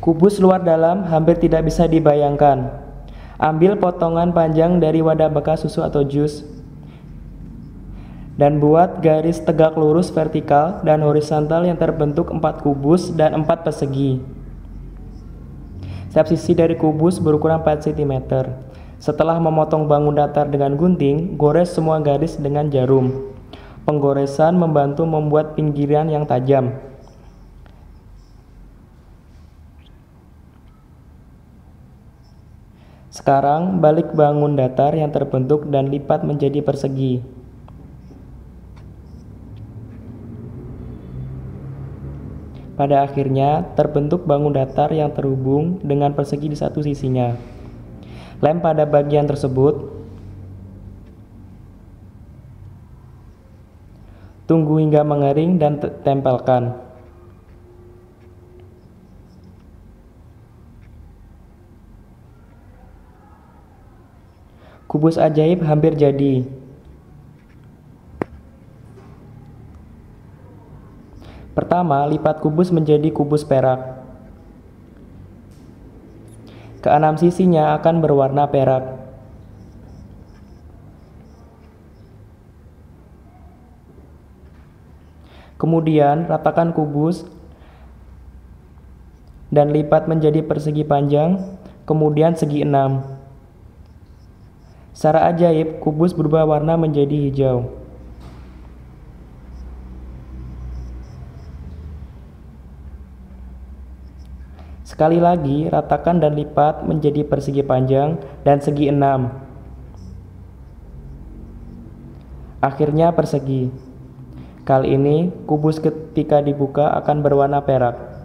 Kubus luar dalam hampir tidak bisa dibayangkan. Ambil potongan panjang dari wadah bekas susu atau jus dan buat garis tegak lurus vertikal dan horizontal yang terbentuk empat kubus dan empat persegi. Setiap sisi dari kubus berukuran 4 cm. Setelah memotong bangun datar dengan gunting, gores semua garis dengan jarum. Penggoresan membantu membuat pinggiran yang tajam. Sekarang balik bangun datar yang terbentuk dan lipat menjadi persegi. Pada akhirnya terbentuk bangun datar yang terhubung dengan persegi di satu sisinya. Lem pada bagian tersebut. Tunggu hingga mengering dan tempelkan. Kubus ajaib hampir jadi. Pertama, lipat kubus menjadi kubus perak. Keenam sisinya akan berwarna perak. Kemudian, ratakan kubus dan lipat menjadi persegi panjang, kemudian segi enam. Secara ajaib, kubus berubah warna menjadi hijau. Sekali lagi, ratakan dan lipat menjadi persegi panjang dan segi enam. Akhirnya persegi. Kali ini, kubus ketika dibuka akan berwarna perak.